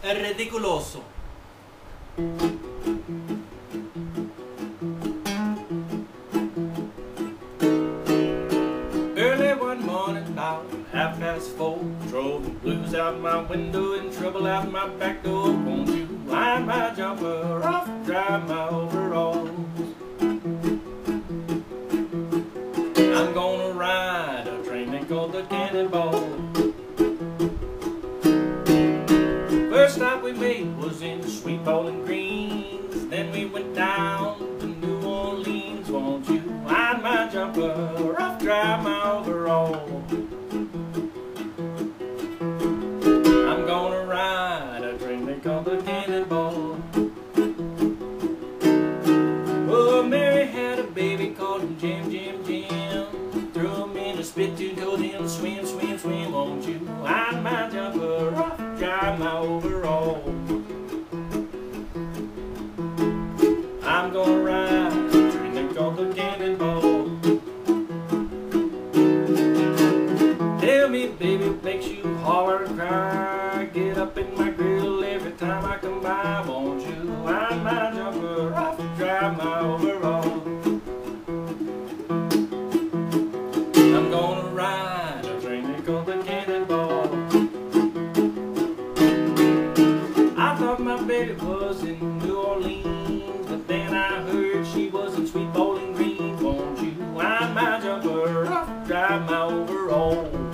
è ridicoloso. Early one morning, about half past four, drove the blues out my window and trouble out my back door. Won't you wind my jumper off, dry my overalls? I'm gonna ride a train they call the Cannonball. First stop we made was in Sweet Bowling Greens. Then we went down to New Orleans. Won't you wind my jumper off, dry my overall? I'm gonna ride a dream they call the Cannonball. Oh, Mary had a baby called Jim, Jim, Jim swim, swim, swim, won't you? I'm my jumper off, dry my overall. I'm gonna ride, drink a coca cannonball. Tell me, baby, makes you holler and cry. Get up in my grill every time I come by, won't you? I'm my jumper Bye.